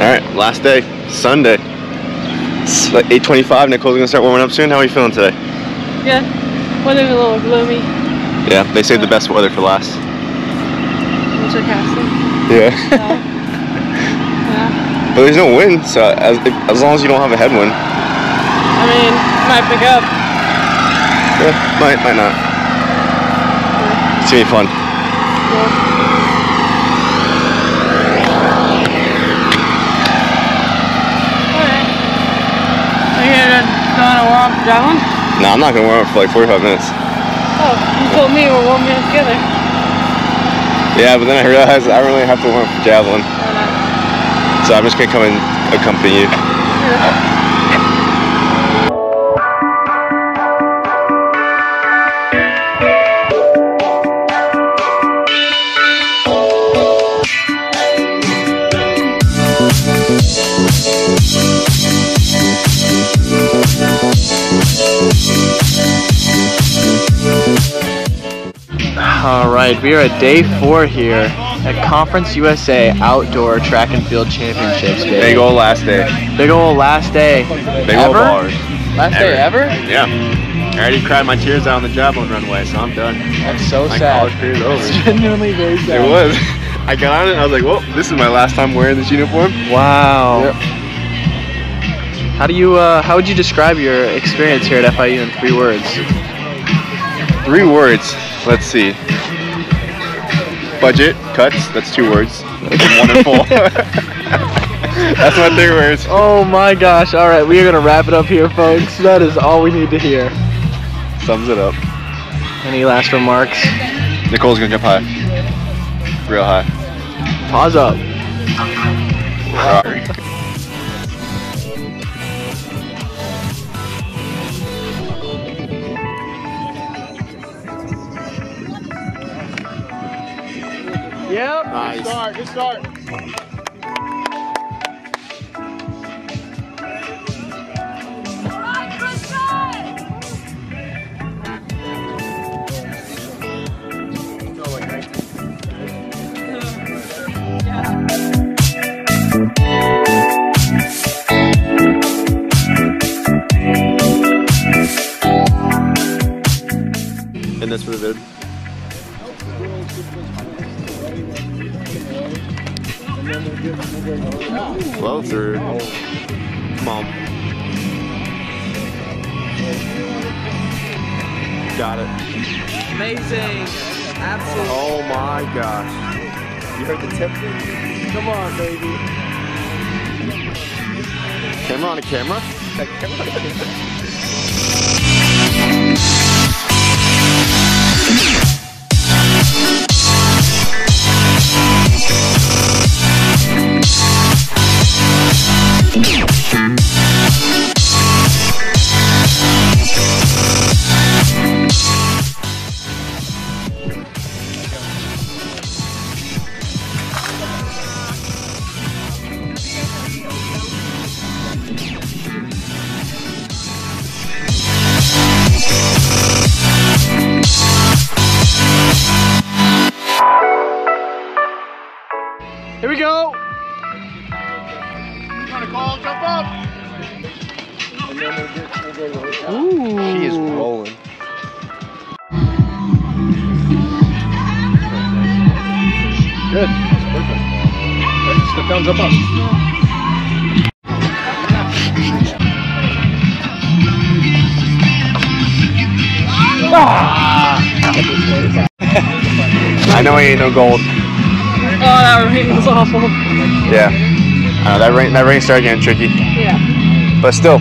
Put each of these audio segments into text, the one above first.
All right, last day, Sunday. It's like 8:25. Nicole's gonna start warming up soon. How are you feeling today? Good. Weather's a little gloomy. Yeah, they saved the best weather for last. Sarcastic. Yeah. So, yeah. but there's no wind, so as, as long as you don't have a headwind, I mean, might pick up. yeah, might might not. It's gonna be fun. Yeah. Alright. Are you gonna going to warm up for javelin? No, I'm not gonna warm up for like 45 minutes. Oh, you told me we're warming up together. Yeah, but then I realized I really have to warm up for javelin, so I'm just gonna come and accompany you. Yeah. All right, we are at day four here at Conference USA Outdoor Track and Field Championships. baby. Big ol' last day. Big ol' last day. Big ol' ever? bars. Last day ever? Yeah. I already cried my tears out on the javelin runway, so I'm done. That's so My sad. college career's over. It's genuinely very sad. It was. I got on it. I was like, "Well, this is my last time wearing this uniform." Wow. Yep. How do you? Uh, how would you describe your experience here at FIU in three words? Three words. Let's see. Budget cuts. That's two words. Wonderful. That's my three words. Oh my gosh! All right, we are gonna wrap it up here, folks. That is all we need to hear. Sums it up. Any last remarks? Nicole's gonna jump high. Real high. Pause up. Yep. Nice. start. Good start. And this for the vid. Flow through. Come on. Got it. Amazing. Absolutely. Oh my gosh. You heard the tip? Come on, baby. Camera on a camera? Good. Perfect. Step down, jump up. Ah. I know he ain't no gold. Oh, that rain was awful. Yeah. I know, that rain that rain started getting tricky. Yeah. But still,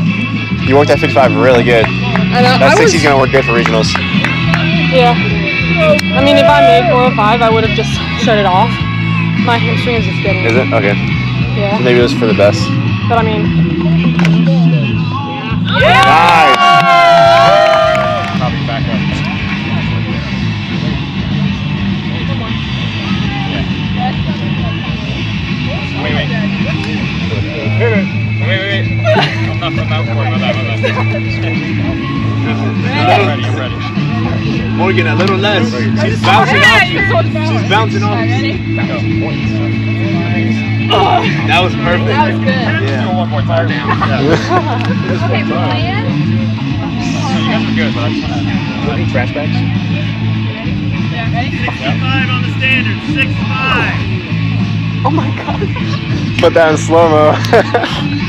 you worked that 55 really good. I know. That I 60 was, is gonna work good for regionals. yeah. I mean, if I made 405, I would have just shut it off. My hamstring is just getting. Is it? Okay. Yeah. Maybe it was for the best. But I mean. Nice. Probably back up. Wait, wait, wait. Morgan, a little less. She's bouncing off you. She's bouncing off you. That was perfect. That was good. Yeah. one more time. Okay, plan. You guys are good, but I just want to. Any trash bags? Five on the standard, six five. Oh my god. Put that in slow mo.